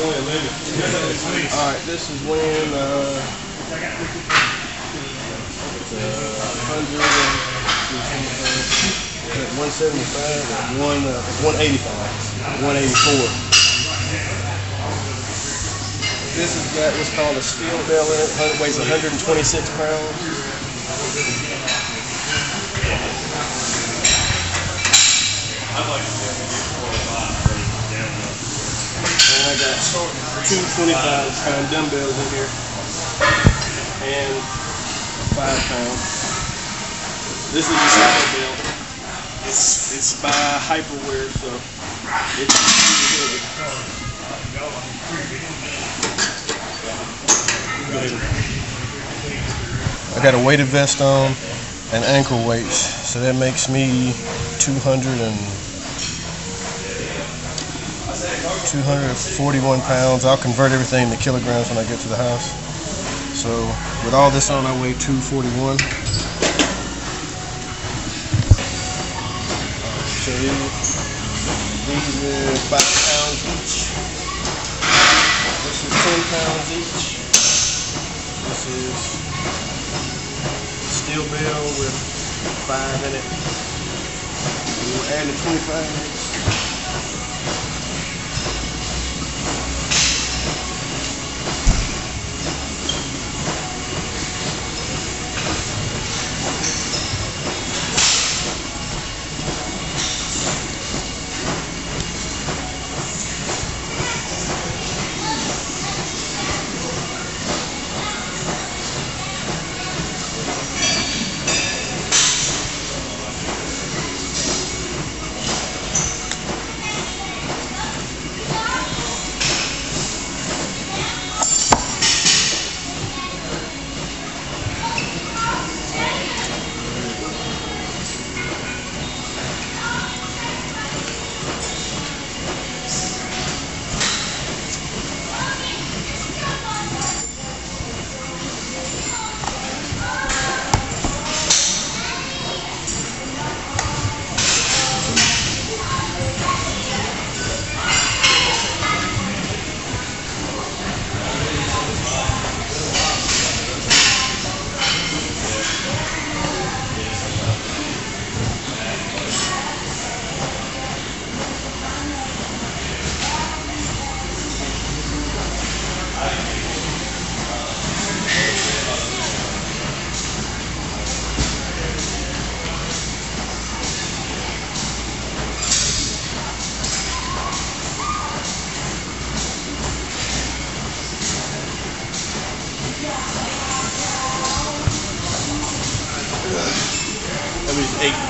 Alright, this is when uh, 100 and 175 and one, uh, 185, 184. This has got what's called a steel bell in it. It weighs 126 pounds. And I got two 25 pound dumbbells in here. And a five pound. This is a SandBell. It's it's by Hyperwear, so it's pretty heavy. I got a weighted vest on and ankle weights, so that makes me 200 and 241 pounds. I'll convert everything to kilograms when I get to the house. So with all this on, I weigh 241. So these are five pounds each. This is 10 pounds each. This is steel bell with five in it. We'll add the 25 was eight.